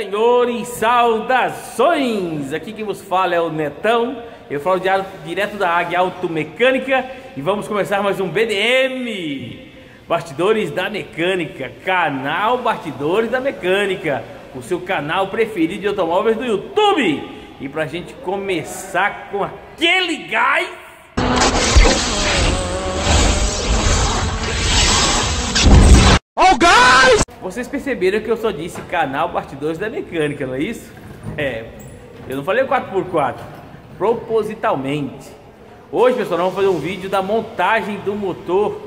Senhores, saudações! Aqui quem vos fala é o Netão, eu falo direto da Águia Automecânica e vamos começar mais um BDM Bastidores da Mecânica, canal Bastidores da Mecânica, o seu canal preferido de automóveis do YouTube. E pra gente começar com aquele gás. Oh, guys! Vocês perceberam que eu só disse canal Bastidores da Mecânica, não é isso? É, eu não falei 4x4, propositalmente. Hoje, pessoal, nós vamos fazer um vídeo da montagem do motor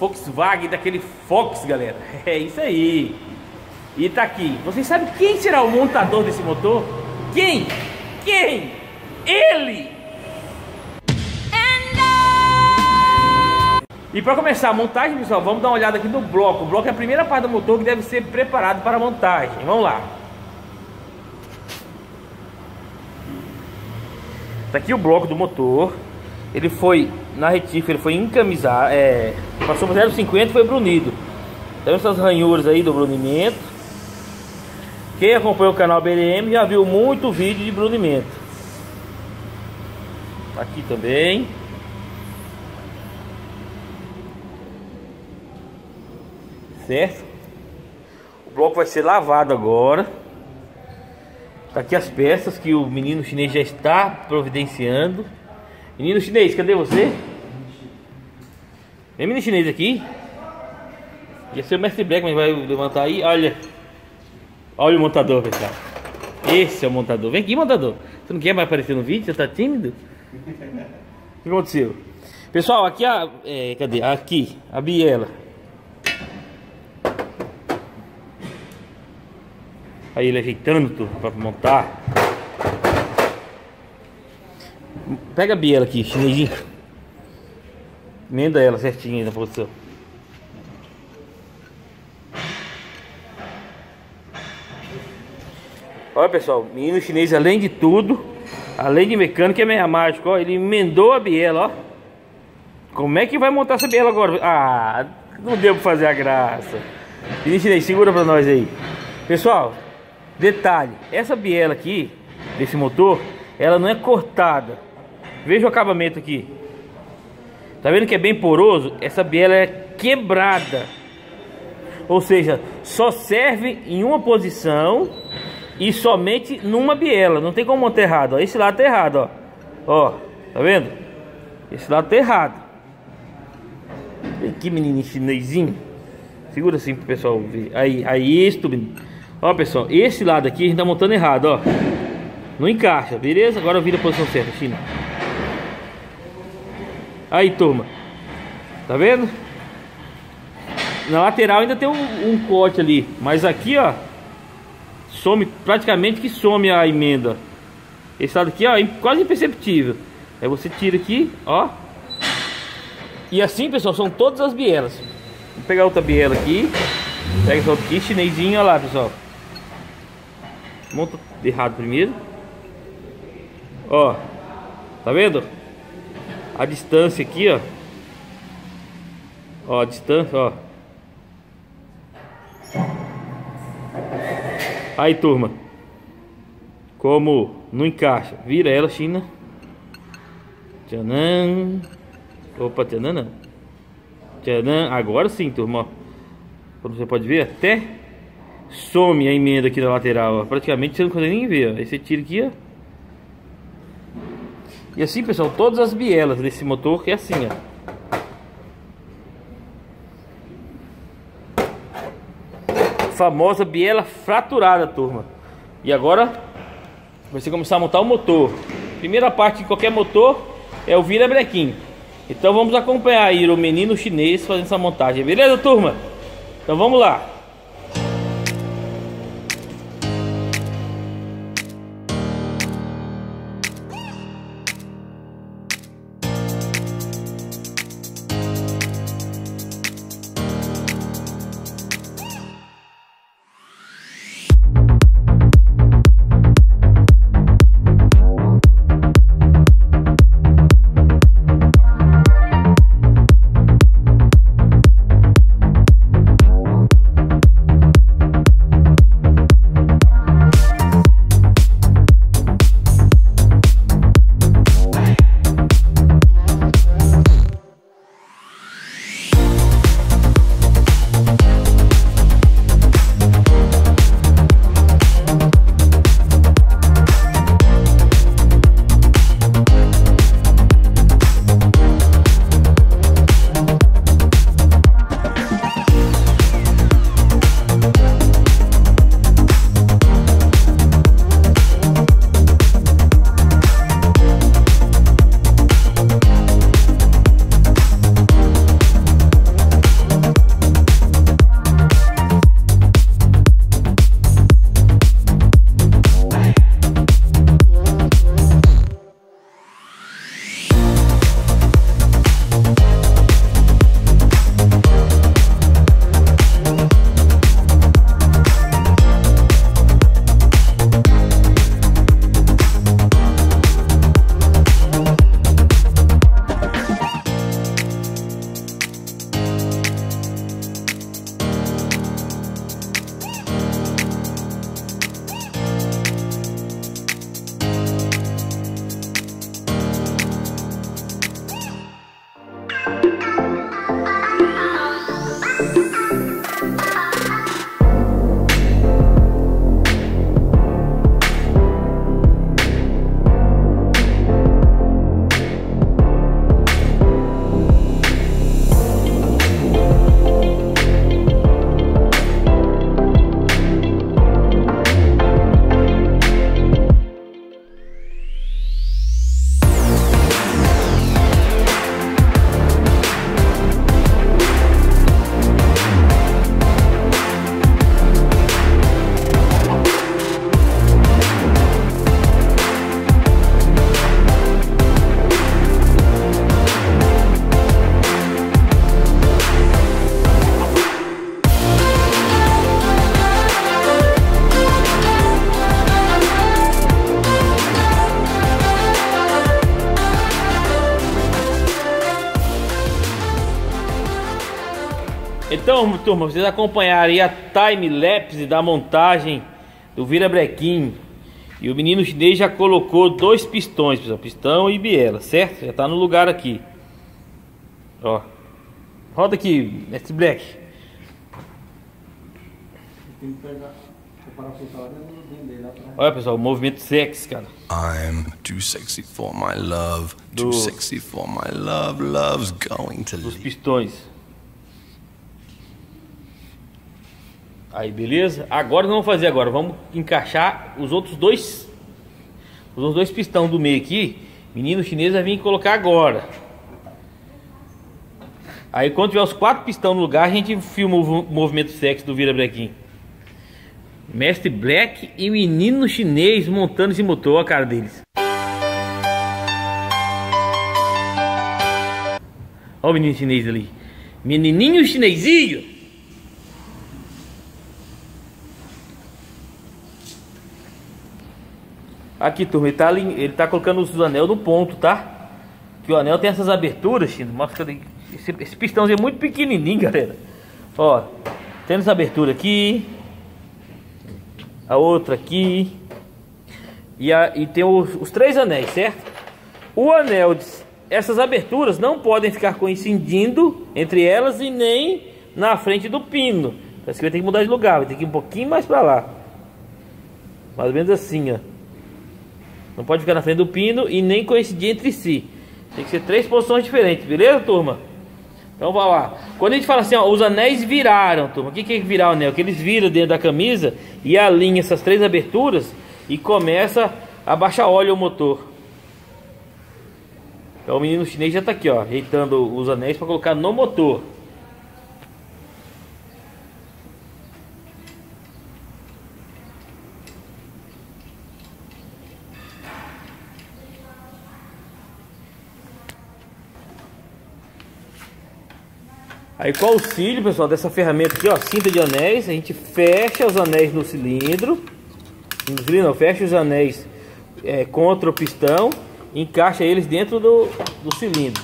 Volkswagen, daquele Fox, galera. É isso aí. E tá aqui. Vocês sabem quem será o montador desse motor? Quem? Quem? Ele! E para começar a montagem, pessoal, vamos dar uma olhada aqui no bloco. O bloco é a primeira parte do motor que deve ser preparado para a montagem. Vamos lá. Tá aqui o bloco do motor. Ele foi na retífica, ele foi encamisar, é, passou por 0,50 e foi brunido. Então essas ranhuras aí do brunimento. Quem acompanha o canal BDM já viu muito vídeo de brunimento. Aqui também. Certo? O bloco vai ser lavado agora. Tá aqui as peças que o menino chinês já está providenciando. Menino chinês, cadê você? Vem menino chinês aqui. Ia ser o mestre Black, mas vai levantar aí. Olha. Olha o montador, pessoal. Esse é o montador. Vem aqui, montador. Você não quer mais aparecer no vídeo? Você tá tímido? O que aconteceu? Pessoal, aqui a. É, cadê? Aqui, a biela. Aí ele ajeitando tudo para montar. Pega a biela aqui, chinesinho. Emenda ela certinho aí na posição. Olha pessoal, menino chinês além de tudo, além de mecânico é meio mágico, ó, ele emendou a biela, ó. Como é que vai montar essa biela agora? Ah, não deu pra fazer a graça. Menino chinês, segura pra nós aí. Pessoal, Detalhe, essa biela aqui, desse motor, ela não é cortada. Veja o acabamento aqui. Tá vendo que é bem poroso? Essa biela é quebrada. Ou seja, só serve em uma posição e somente numa biela. Não tem como montar errado. Ó. Esse lado tá errado, ó. Ó, tá vendo? Esse lado tá errado. Aqui, menino chinesinho. Segura assim pro pessoal ver. Aí, aí, isso. Ó, pessoal, esse lado aqui a gente tá montando errado, ó. Não encaixa, beleza? Agora vira a posição certa, China. Aí, turma. Tá vendo? Na lateral ainda tem um, um corte ali. Mas aqui, ó. Some, praticamente que some a emenda. Esse lado aqui, ó, é quase imperceptível. Aí você tira aqui, ó. E assim, pessoal, são todas as bielas. Vou pegar outra biela aqui. Pega essa outra aqui, chinesinho, olha lá, pessoal. Monta errado primeiro. Ó. Tá vendo? A distância aqui, ó. Ó, a distância, ó. Aí, turma. Como não encaixa. Vira ela, China. Tchanan. Opa, tchanan. Tchanan. Agora sim, turma. Como você pode ver, até some a emenda aqui na lateral, ó. praticamente você não consegue nem ver, ó. você tira aqui, ó. E assim, pessoal, todas as bielas desse motor é assim, ó. Famosa biela fraturada, turma. E agora, você começar a montar o motor. Primeira parte de qualquer motor é o vira-brequim. Então vamos acompanhar aí o menino chinês fazendo essa montagem, beleza, turma? Então vamos lá. Então, turma, vocês acompanharem a time-lapse da montagem do virabrequim. E o menino chinês já colocou dois pistões, pessoal, pistão e biela, certo? Já tá no lugar aqui. Ó. Roda aqui, Mestre Black. Tem que pegar dele. Olha, pessoal, o movimento sexy, cara. I'm too sexy for my love. Too sexy for my love. Love's going to Dos pistões. Aí, beleza? Agora vamos fazer agora. Vamos encaixar os outros dois. Os outros dois pistão do meio aqui. Menino chinês vai vir colocar agora. Aí quando tiver os quatro pistão no lugar, a gente filma o movimento sexy do vira brequim. Mestre Black e menino chinês montando esse motor, a cara deles. Olha o menino chinês ali. Menininho chinesinho. Aqui, turma, ele tá, ele tá colocando os anel no ponto, tá? Que o anel tem essas aberturas, Chino. Mostra. Esse, esse pistãozinho é muito pequenininho, galera. Ó, tem essa abertura aqui. A outra aqui. E, a, e tem os, os três anéis, certo? O anel, essas aberturas não podem ficar coincidindo entre elas e nem na frente do pino. Então você vai ter que mudar de lugar, vai ter que ir um pouquinho mais para lá. Mais ou menos assim, ó. Não pode ficar na frente do pino e nem coincidir entre si. Tem que ser três posições diferentes, beleza, turma? Então vai lá. Quando a gente fala assim, ó, os anéis viraram, turma. O que, que é virar o anel? Que eles viram dentro da camisa e alinham essas três aberturas e começa a baixar óleo o motor. Então o menino chinês já está aqui, ó, ajeitando os anéis para colocar no motor. Aí com o auxílio, pessoal, dessa ferramenta aqui, ó, cinta de anéis, a gente fecha os anéis no cilindro. No cilindro, não, fecha os anéis é, contra o pistão, encaixa eles dentro do, do cilindro.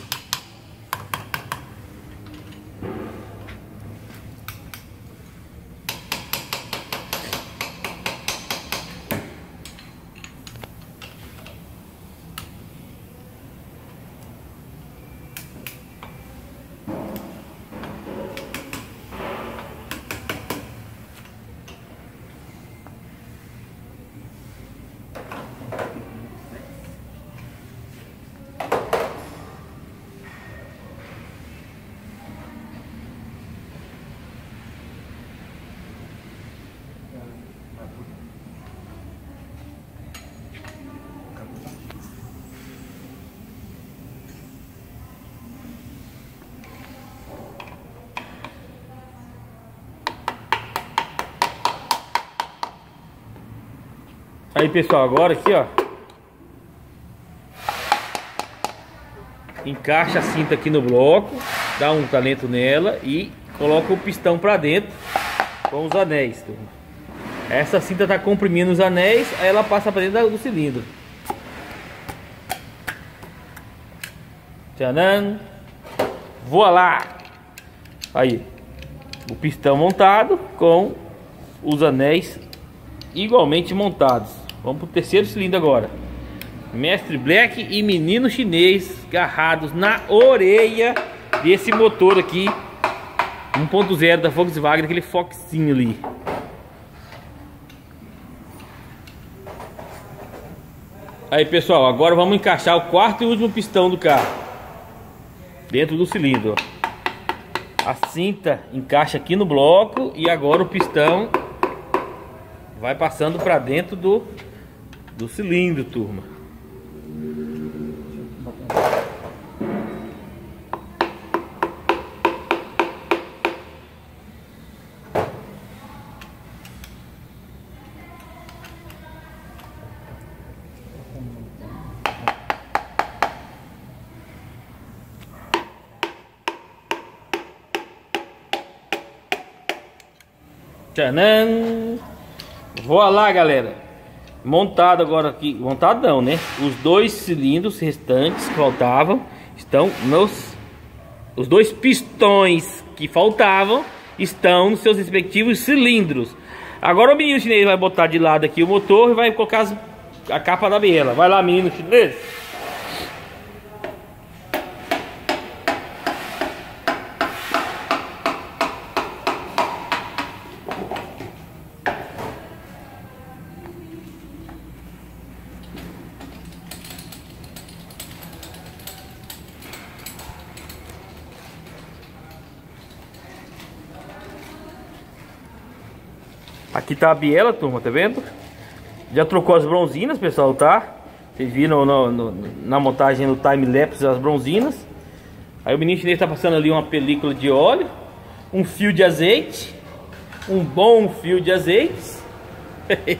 Pessoal, agora aqui ó. Encaixa a cinta aqui no bloco Dá um talento nela E coloca o pistão pra dentro Com os anéis. Essa cinta tá comprimindo os anéis Aí ela passa pra dentro do cilindro. Tchanan Voa lá. Aí O pistão montado com os anéis igualmente montados Vamos pro terceiro cilindro agora. Mestre Black e menino chinês agarrados na orelha desse motor aqui 1.0 da Volkswagen, aquele foxinho ali. Aí pessoal, agora vamos encaixar o quarto e último pistão do carro dentro do cilindro. A cinta encaixa aqui no bloco e agora o pistão vai passando para dentro do do cilindro, turma. Tchanan! Voa lá, galera! Montado agora aqui, montado não, né? Os dois cilindros restantes que faltavam estão nos... Os dois pistões que faltavam estão nos seus respectivos cilindros. Agora o menino chinês vai botar de lado aqui o motor e vai colocar as, a capa da biela. Vai lá, menino chinês. Tá a biela, turma, tá vendo? Já trocou as bronzinas, pessoal, tá? Vocês viram no, no, na montagem no time-lapse as bronzinas. Aí o menino chinês tá passando ali uma película de óleo, um fio de azeite, um bom fio de azeite.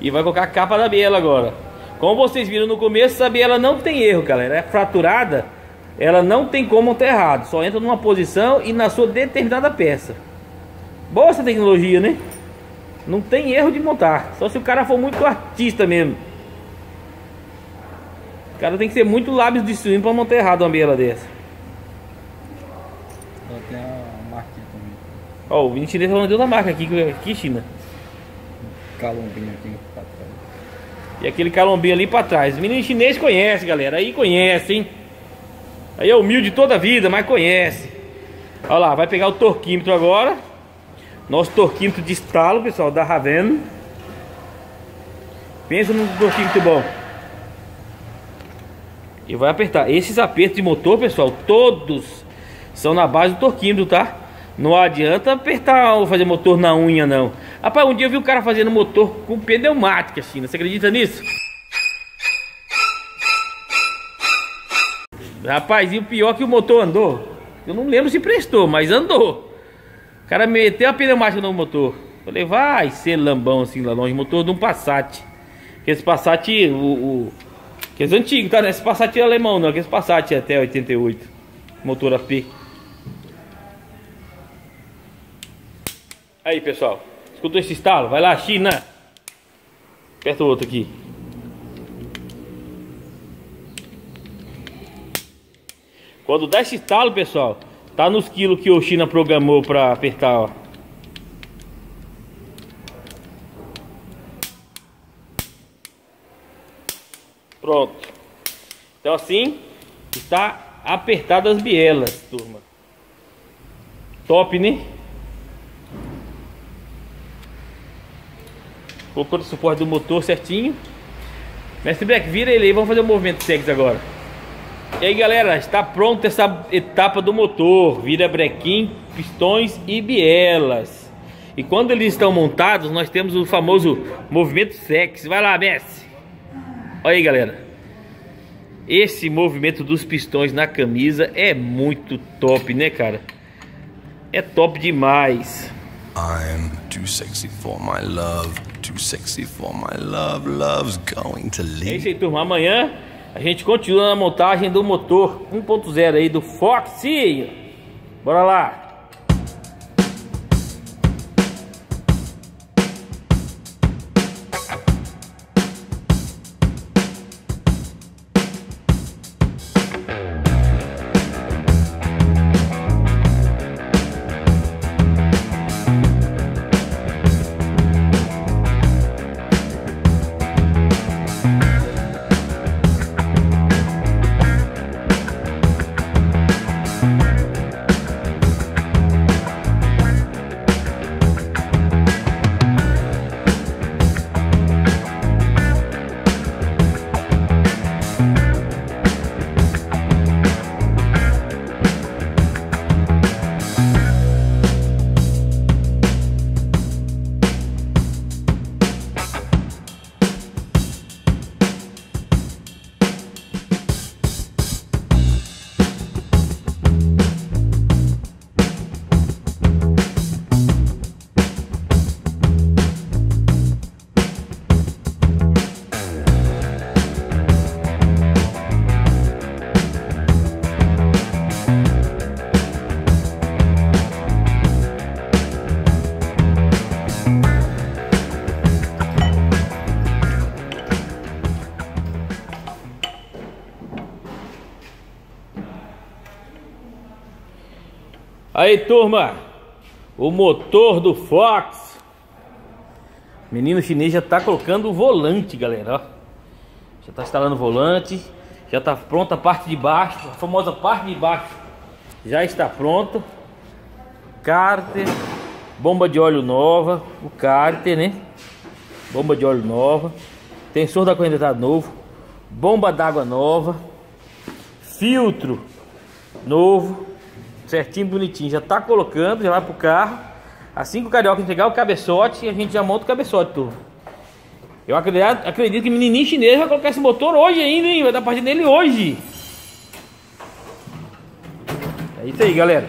e vai colocar a capa da biela agora. Como vocês viram no começo, a biela não tem erro, galera. É fraturada, ela não tem como montar errado. Só entra numa posição e na sua determinada peça. Boa essa tecnologia, né? Não tem erro de montar. Só se o cara for muito artista mesmo. O cara tem que ser muito lábios de swing pra montar errado uma biela dessa. Tem a marquinha também. Ó, o Vini Chinês falando de outra marca aqui, aqui China. Calombinho aqui pra trás. E aquele calombinho ali pra trás. O menino chinês conhece, galera. Aí conhece, hein? Aí é humilde toda a vida, mas conhece. Olha lá, vai pegar o torquímetro agora. Nosso torquímetro de estalo, pessoal, da Raven. Pensa num torquímetro bom. E vai apertar. Esses apertos de motor, pessoal, todos são na base do torquímetro, tá? Não adianta apertar ou fazer motor na unha, não. Rapaz, um dia eu vi o cara fazendo motor com pneumática, China. Você acredita nisso? Rapaz, e o pior é que o motor andou. Eu não lembro se prestou, mas andou. O cara meteu a pneumática no motor. Falei, vai ser lambão assim lá longe. Motor de um Passat. Esse Passat, o, o aqueles antigos, tá? Esse Passat é alemão, não. Esse Passat é até 88. Motor AP. Aí, pessoal. Escutou esse estalo? Vai lá, China. Aperta o outro aqui. Quando dá esse estalo, pessoal, Tá nos quilos que o China programou para apertar, ó. Pronto. Então assim está apertadas as bielas, turma. Top, né? Colocou o suporte do motor certinho. Mestre Black, vira ele aí, vamos fazer o um movimento sexo agora. E aí galera, está pronta essa etapa do motor, vira brequim, pistões e bielas. E quando eles estão montados, nós temos o famoso movimento sexy. Vai lá, Messi. Olha aí galera. Esse movimento dos pistões na camisa é muito top, né cara? É top demais. I'm too sexy for my love, too sexy for my love, love's going to leave. É isso aí, turma. Amanhã a gente continua na montagem do motor 1.0 aí do Foxy. Bora lá. Aí, turma. o motor do Fox. Menino chinês já tá colocando o volante, galera, ó. Já tá instalando o volante. Já tá pronta a parte de baixo, a famosa parte de baixo. Já está pronta. Cárter, bomba de óleo nova, o cárter, né? Bomba de óleo nova. Tensor da corrente novo. Bomba d'água nova. Filtro novo. Certinho, bonitinho. Já tá colocando, já vai pro carro. Assim que o carioca entregar o cabeçote, a gente já monta o cabeçote, turma. Eu acredito, acredito que menininho chinês vai colocar esse motor hoje ainda, hein? Vai dar parte dele hoje. É isso aí, galera.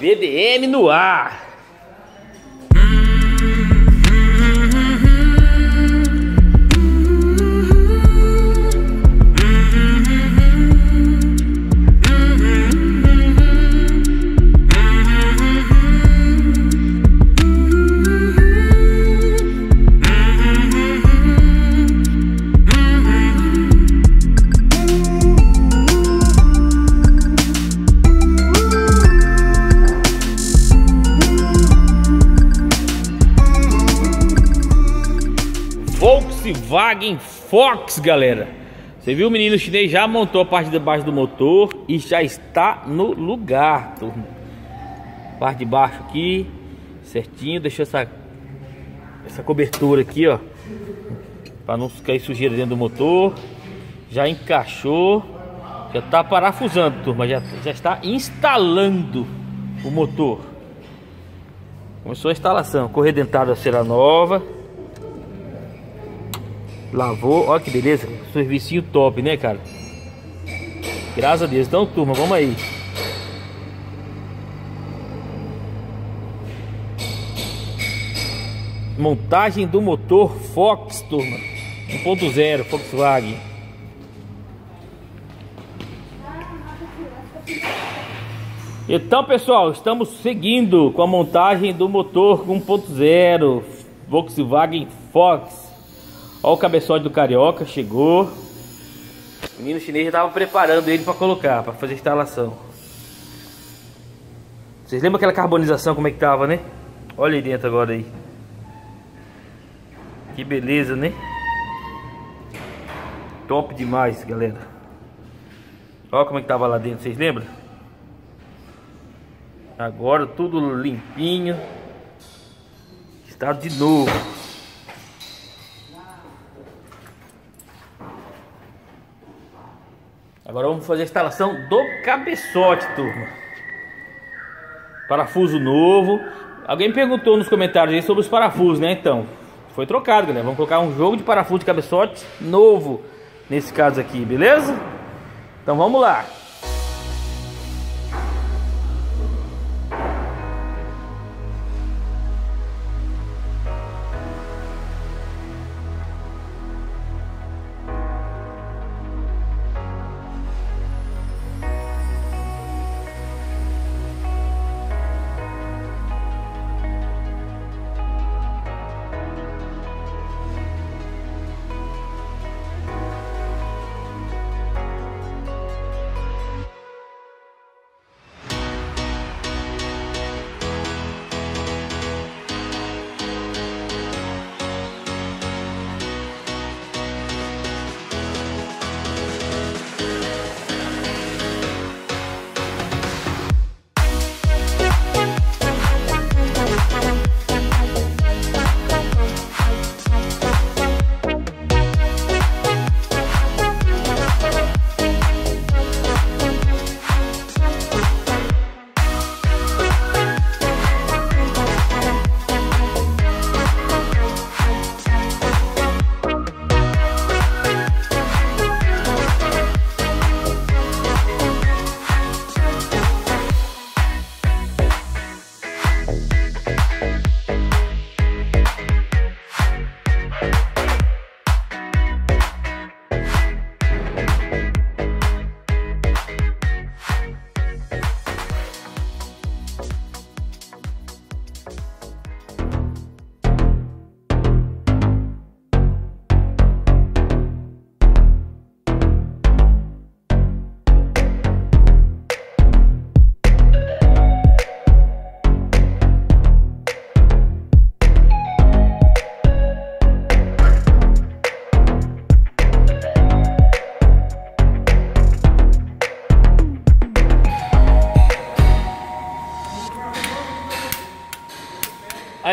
BDM no ar. Volkswagen Fox, galera. Você viu o menino chinês já montou a parte de baixo do motor e já está no lugar, turma. Parte de baixo aqui, certinho, deixou essa essa cobertura aqui, ó, para não cair sujeira dentro do motor. Já encaixou, já está parafusando, turma, já já está instalando o motor. Começou a instalação, correia dentada será nova. Lavou, olha que beleza, servicinho top, né, cara? Graças a Deus. Então, turma, vamos aí. Montagem do motor Fox, turma. 1.0 Volkswagen. Então, pessoal, estamos seguindo com a montagem do motor 1.0 Volkswagen Fox. Olha o cabeçote do carioca, chegou. O menino chinês já estava preparando ele para colocar, para fazer a instalação. Vocês lembram aquela carbonização como é que tava, né? Olha aí dentro agora aí. Que beleza, né? Top demais, galera. Olha como é que tava lá dentro, vocês lembram? Agora tudo limpinho. Estado de novo. Agora vamos fazer a instalação do cabeçote, turma. Parafuso novo. Alguém perguntou nos comentários aí sobre os parafusos, né? Então, foi trocado, galera. Vamos colocar um jogo de parafuso de cabeçote novo nesse caso aqui, beleza? Então vamos lá.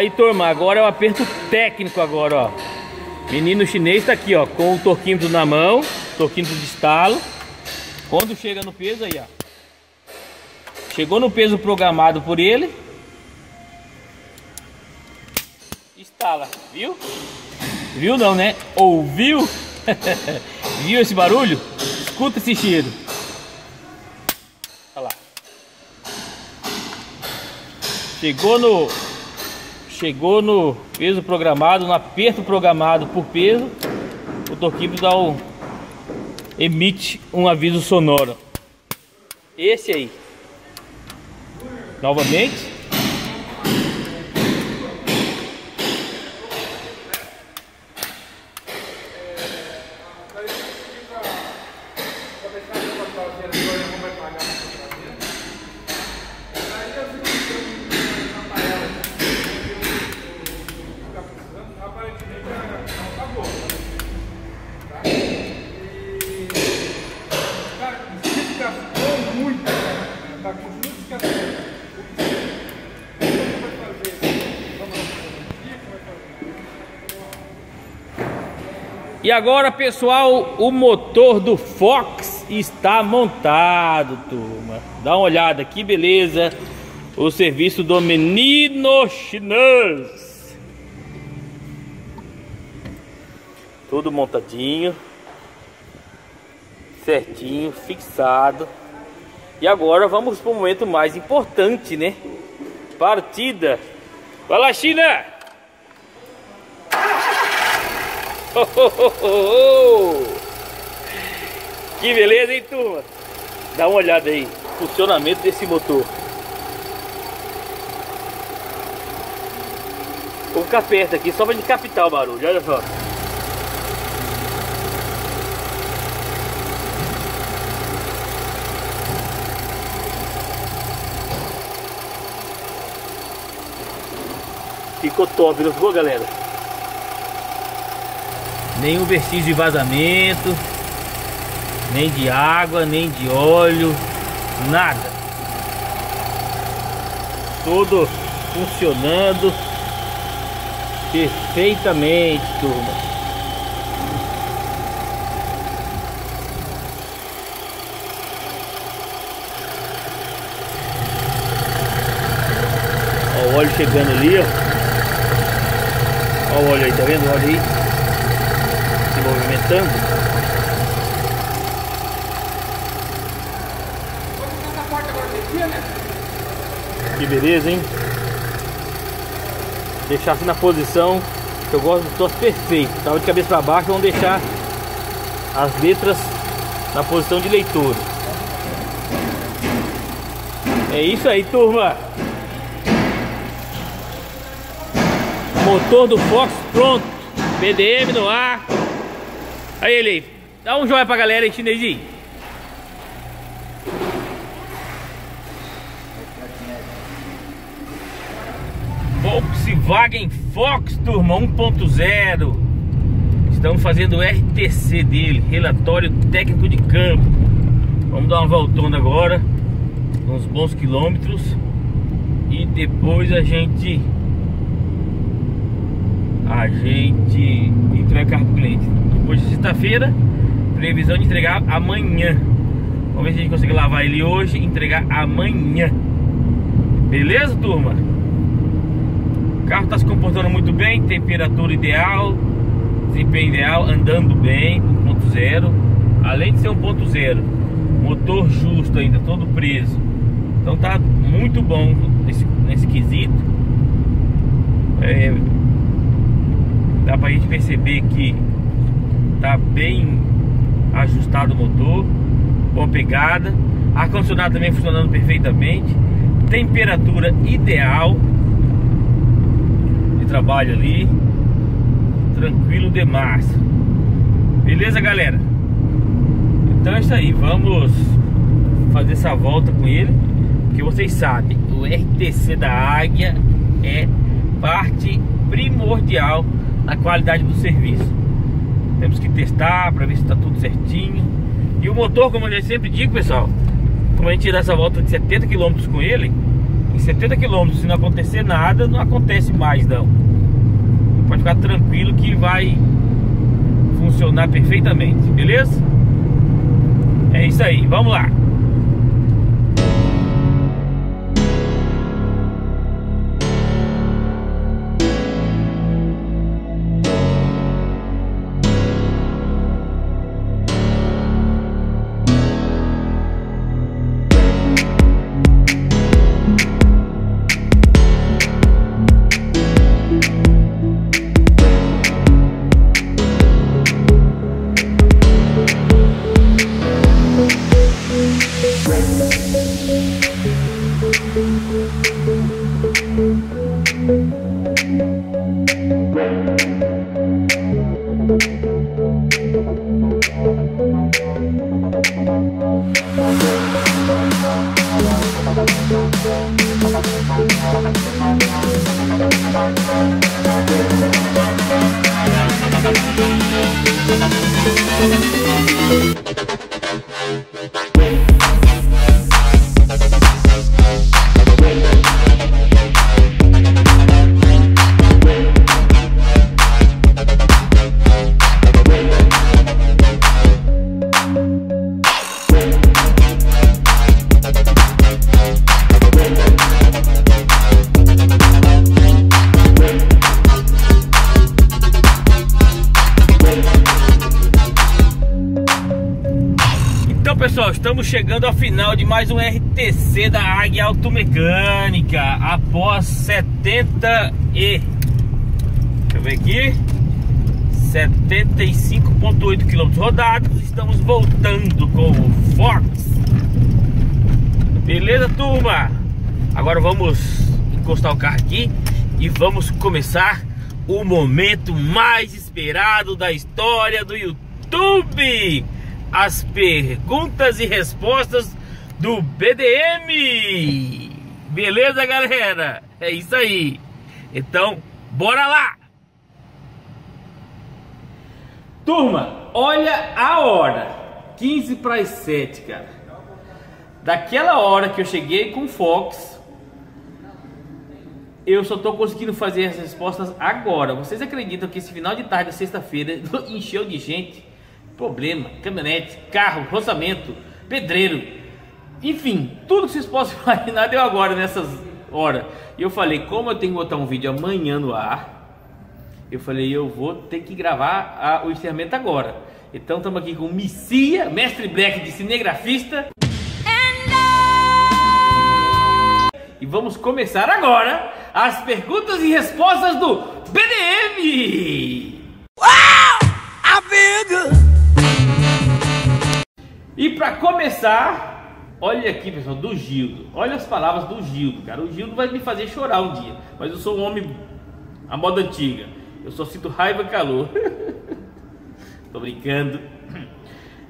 Aí, turma, agora é o aperto técnico agora, ó. Menino chinês tá aqui, ó, com o torquímetro na mão, torquímetro de estalo. Quando chega no peso aí, ó. Chegou no peso programado por ele. Estala, viu? Viu não, né? Ouviu? viu esse barulho? Escuta esse cheiro. Olha lá. Chegou no chegou no peso programado, no aperto programado por peso, o torquímetro dá emite um aviso sonoro. Esse aí. Novamente. E agora, pessoal, o motor do Fox está montado, turma. Dá uma olhada, que beleza. O serviço do menino chinês. Tudo montadinho. Certinho, fixado. E agora vamos para o momento mais importante, né? Partida. Vai lá, China! Que beleza, hein, turma? Dá uma olhada aí, funcionamento desse motor. Vou ficar perto aqui só para ele captar o barulho, olha só. Ficou top, não ficou, galera? Nenhum vestígio de vazamento, nem de água, nem de óleo, nada. Tudo funcionando perfeitamente, turma. Ó, o óleo chegando ali, ó. Ó o óleo aí, tá vendo o óleo aí? Que beleza, hein? Deixar assim na posição que eu gosto do tosse perfeito. Tava de cabeça para baixo, vamos deixar as letras na posição de leitura. É isso aí, turma. Motor do Fox pronto. PDM no ar. Aí ele, dá um joinha pra galera aí, chinesinho. Volkswagen Fox, turma, 1.0 Estamos fazendo o RTC dele, relatório técnico de campo. Vamos dar uma voltona agora Uns bons quilômetros. E depois a gente A gente entrega carro cliente Hoje é sexta-feira, previsão de entregar amanhã. Vamos ver se a gente consegue lavar ele hoje e entregar amanhã. Beleza, turma? O carro está se comportando muito bem, temperatura ideal, desempenho ideal, andando bem, 1.0. Além de ser 1.0, motor justo ainda, todo preso. Então tá muito bom nesse, nesse quesito. É, dá pra gente perceber que Tá bem ajustado o motor, boa pegada, ar condicionado também funcionando perfeitamente, temperatura ideal de trabalho ali, tranquilo demais. Beleza, galera? Então é isso aí, vamos fazer essa volta com ele, que vocês sabem, o RTC da Águia é parte primordial na qualidade do serviço. Temos que testar para ver se está tudo certinho. E o motor, como eu sempre digo, pessoal, como a gente dá essa volta de 70 km com ele, em 70 km, se não acontecer nada, não acontece mais não. Pode ficar tranquilo que vai funcionar perfeitamente, beleza? É isso aí, vamos lá. Então chegando ao final de mais um RTC da Águia Automecânica Após 70 e... Deixa eu ver aqui 75.8 km rodados Estamos voltando com o Fox Beleza turma? Agora vamos encostar o carro aqui E vamos começar o momento mais esperado da história do YouTube as perguntas e respostas do BDM. Beleza, galera? É isso aí. Então, bora lá! Turma, olha a hora. 15 para as 7, cara. Daquela hora que eu cheguei com o Fox, eu só tô conseguindo fazer as respostas agora. Vocês acreditam que esse final de tarde, sexta-feira, encheu de gente? Problema, caminhonete, carro, roçamento, pedreiro, enfim, tudo que vocês possam imaginar deu agora nessas horas. E eu falei, como eu tenho que botar um vídeo amanhã no ar, eu falei, eu vou ter que gravar a, o encerramento agora. Então estamos aqui com o Missia, mestre black de cinegrafista. E vamos começar agora as perguntas e respostas do BDM! Uau! Amigo! E para começar, olha aqui, pessoal, do Gildo. Olha as palavras do Gildo, cara. O Gildo vai me fazer chorar um dia. Mas eu sou um homem a moda antiga. Eu só sinto raiva e calor. Tô brincando.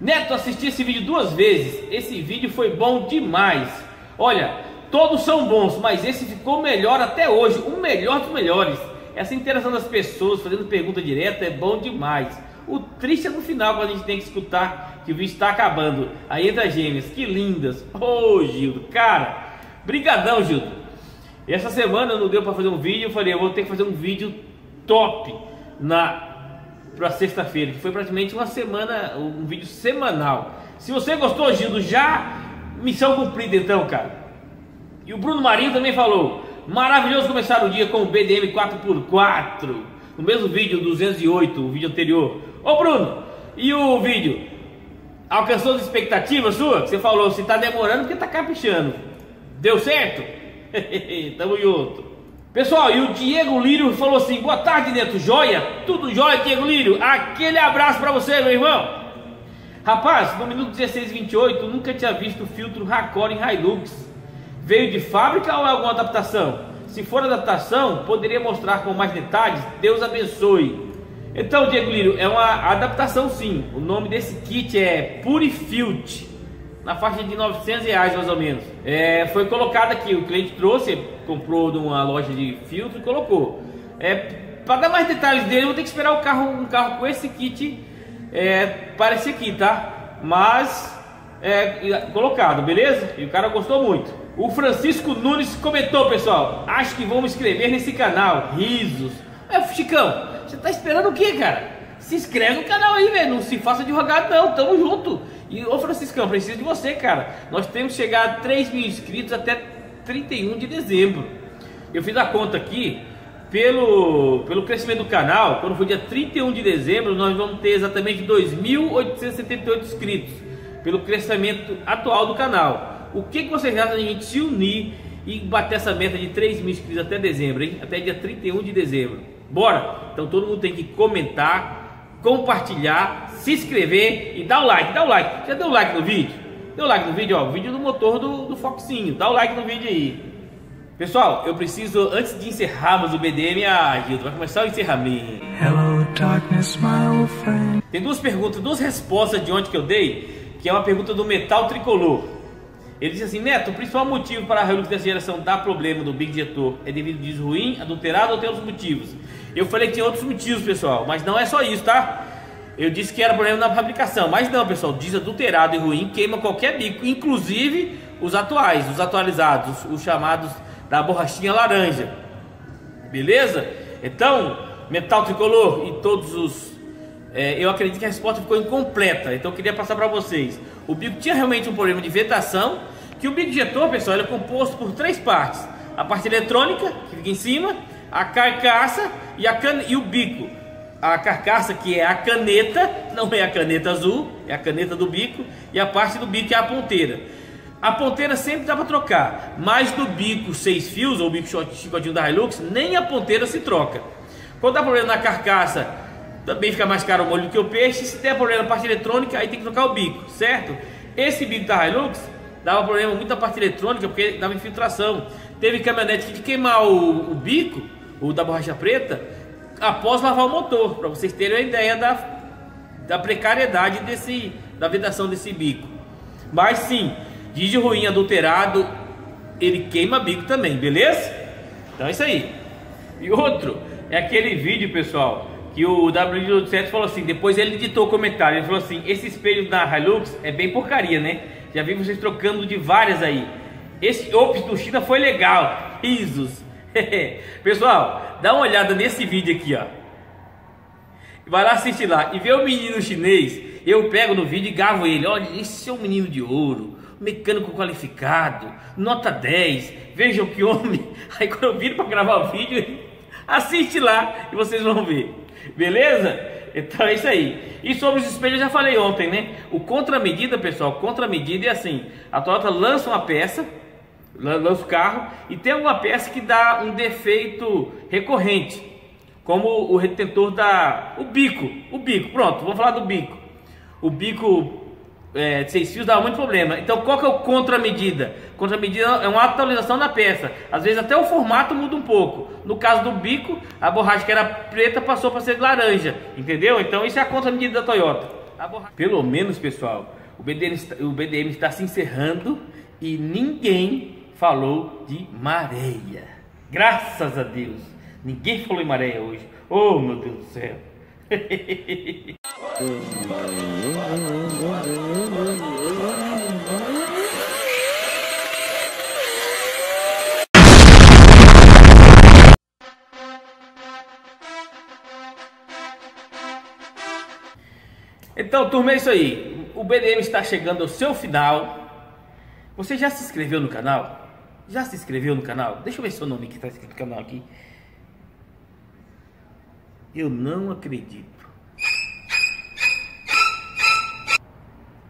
Neto, assisti esse vídeo duas vezes. Esse vídeo foi bom demais. Olha, todos são bons, mas esse ficou melhor até hoje. O melhor dos melhores. Essa interação das pessoas fazendo pergunta direta é bom demais. O triste é no final, quando a gente tem que escutar que o vídeo está acabando. Aí entra gêmeas, que lindas. Ô oh, Gildo, cara, brigadão Gildo. Essa semana não deu para fazer um vídeo, eu falei, eu vou ter que fazer um vídeo top na para sexta-feira, que foi praticamente uma semana, um vídeo semanal. Se você gostou, Gildo, já missão cumprida então, cara. E o Bruno Marinho também falou: maravilhoso começar o dia com o BDM 4x4. No mesmo vídeo 208, o vídeo anterior. Ô Bruno, e o vídeo? Alcançou as expectativas sua? Você falou, se tá demorando porque tá caprichando. Deu certo? Tamo junto. Pessoal, e o Diego Lírio falou assim: Boa tarde, Neto. Joia? Tudo jóia, Diego Lírio? Aquele abraço para você, meu irmão. Rapaz, no minuto 1628, nunca tinha visto filtro Racor em Hilux. Veio de fábrica ou é alguma adaptação? Se for adaptação, poderia mostrar com mais detalhes? Deus abençoe. Então, Diego Lírio, é uma adaptação sim. O nome desse kit é Purifilt, na faixa de 900 reais mais ou menos. É, foi colocado aqui, o cliente trouxe, comprou de uma loja de filtro e colocou. É, para dar mais detalhes dele, eu vou ter que esperar o carro, um carro com esse kit é, para esse aqui, tá? Mas é colocado, beleza? E o cara gostou muito. O Francisco Nunes comentou, pessoal. Acho que vou me inscrever nesse canal. Risos. É, Chicão, tá esperando o quê, cara? Se inscreve no canal aí, velho. Não se faça de rogado, não. Tamo junto. E, ô Franciscão, preciso de você, cara. Nós temos que chegar a 3 mil inscritos até 31 de dezembro. Eu fiz a conta aqui. Pelo, pelo crescimento do canal, quando for dia 31 de dezembro, nós vamos ter exatamente 2.878 inscritos. Pelo crescimento atual do canal. O que, que vocês acham de a gente se unir e bater essa meta de 3 mil inscritos até dezembro, hein? Até dia 31 de dezembro. Bora? Então todo mundo tem que comentar, compartilhar, se inscrever e dar o like. Dá o like. Já deu o like no vídeo? Deu o like no vídeo, ó. O vídeo do motor do, do Foxinho. Dá o like no vídeo aí. Pessoal, eu preciso, antes de encerrarmos o BDM, ah, Gildo, vai começar o encerramento. Hello, darkness, my old friend. Tem duas perguntas, duas respostas de onde que eu dei, que é uma pergunta do Metal Tricolor. Ele disse assim, Neto, o principal motivo para a Hilux dessa geração dar problema do Big Jetor é devido a diesel ruim, adulterado ou tem outros motivos? Eu falei que tinha outros motivos, pessoal, mas não é só isso, tá? Eu disse que era problema na fabricação, mas não, pessoal, diesel adulterado e ruim queima qualquer bico, inclusive os atuais, os atualizados, os chamados da borrachinha laranja. Beleza? Então, metal tricolor e todos os. É, eu acredito que a resposta ficou incompleta, então eu queria passar para vocês. O bico tinha realmente um problema de vetação, que o bico injetor, pessoal, é composto por três partes: a parte eletrônica, que fica em cima, a carcaça e, a can... e o bico. A carcaça, que é a caneta, não é a caneta azul, é a caneta do bico, e a parte do bico é a ponteira. A ponteira sempre dá para trocar, mas do bico seis fios, ou bico chicotinho da Hilux, nem a ponteira se troca. Quando dá problema na carcaça, também fica mais caro o molho do que o peixe. Se der problema na parte eletrônica, aí tem que trocar o bico, certo? Esse bico da Hilux dava problema muito na parte eletrônica, porque dava infiltração. Teve caminhonete que de queimar o, o bico, o da borracha preta, após lavar o motor, para vocês terem uma ideia da, da precariedade desse, da vedação desse bico. Mas sim, Diesel ruim adulterado, ele queima bico também, beleza? Então é isso aí. E outro, é aquele vídeo, pessoal, que o W7 falou assim, depois ele editou o comentário, ele falou assim, esse espelho da Hilux é bem porcaria, né? Já vi vocês trocando de várias aí. Esse Ops do China foi legal. Risos. pessoal, dá uma olhada nesse vídeo aqui, ó. Vai lá assistir lá e vê o menino chinês. Eu pego no vídeo e gravo ele. Olha, esse é um menino de ouro mecânico qualificado, nota 10, vejam que homem. Aí quando eu viro para gravar o vídeo, assiste lá e vocês vão ver. Beleza? Então é isso aí. E sobre os espelhos eu já falei ontem, né? O contramedida, pessoal, contramedida é assim: a Toyota lança uma peça, lança o carro e tem alguma peça que dá um defeito recorrente, como o retentor da o bico, o bico. Pronto, vamos falar do bico. O bico é, de seis fios dava muito problema. Então qual que é o contramedida? Contramedida é uma atualização da peça. Às vezes até o formato muda um pouco. No caso do bico, a borracha que era preta passou para ser laranja, entendeu? Então isso é a contramedida da Toyota. Borracha... Pelo menos, pessoal, o BDM, o BDM está se encerrando e ninguém falou de maréia. Graças a Deus, ninguém falou em maréia hoje. Oh, meu Deus do céu. Então, turma, é isso aí. O BDM está chegando ao seu final. Você já se inscreveu no canal? Já se inscreveu no canal? Deixa eu ver seu nome que está escrito no canal aqui. Eu não acredito.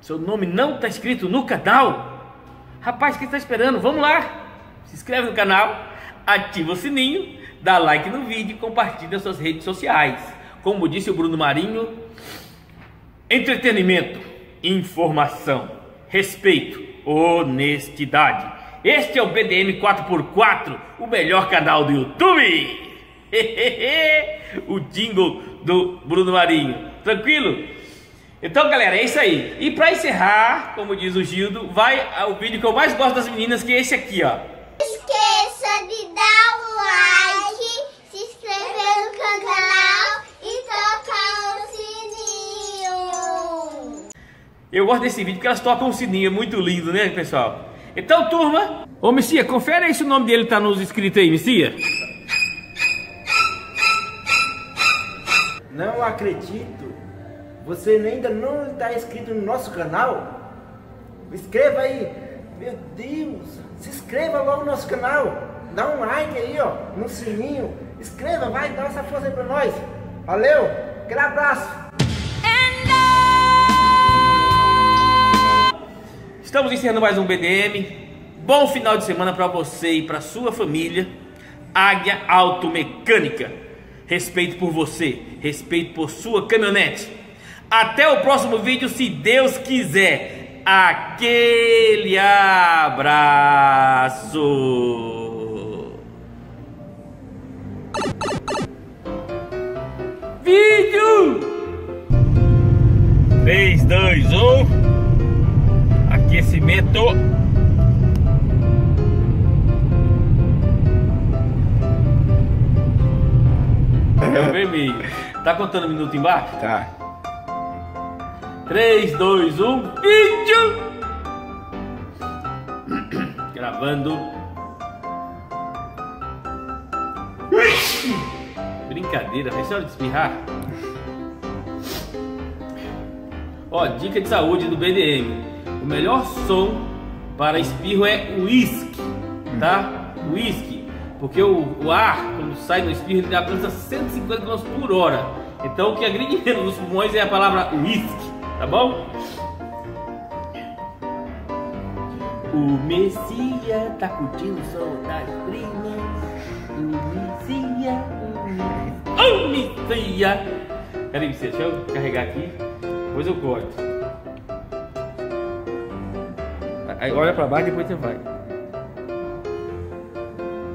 Seu nome não está inscrito no canal? Rapaz, o que está esperando? Vamos lá! Se inscreve no canal, ativa o sininho, dá like no vídeo e compartilha suas redes sociais. Como disse o Bruno Marinho, entretenimento, informação, respeito, honestidade. Este é o BDM 4x4, o melhor canal do YouTube. o jingle do Bruno Marinho. Tranquilo? Então, galera, é isso aí. E para encerrar, como diz o Gildo, vai o vídeo que eu mais gosto das meninas, que é esse aqui, ó. Esqueça de dar um like, se inscrever no canal e tocar o sininho. Eu gosto desse vídeo porque elas tocam um sininho, é muito lindo, né, pessoal? Então, turma, ô Messia, confere aí se o nome dele tá nos inscritos aí, Messia. Não acredito. Você ainda não está inscrito no nosso canal? Inscreva aí. Meu Deus. Se inscreva logo no nosso canal. Dá um like aí, ó. No sininho. Inscreva, vai. Dá essa força aí pra nós. Valeu. Aquele abraço. Estamos encerrando mais um BDM. Bom final de semana para você e para sua família. Águia Automecânica. Respeito por você, respeito por sua caminhonete. Até o próximo vídeo, se Deus quiser. Aquele abraço. Vídeo 3, 2, 1 aquecimento. É o vermelho. Tá contando minuto embaixo? Tá. 3, 2, 1, vídeo! Gravando. Brincadeira, vai ser hora de espirrar. Ó, dica de saúde do BDM. O melhor som para espirro é o uísque, tá? Uísque, porque o, o, ar, quando sai do espirro, ele alcança 150 km por hora. Então o que agride menos nos pulmões é a palavra uísque, tá bom? O Messias tá curtindo o som das primas. O Messias, o Messias. Peraí, Messias, deixa eu carregar aqui. Depois eu corto. Aí olha pra baixo e depois você vai.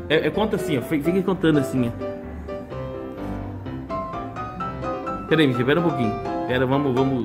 É, é conta assim, ó. Fica contando assim, ó. Pera aí, espera um pouquinho. Pera, vamos, vamos.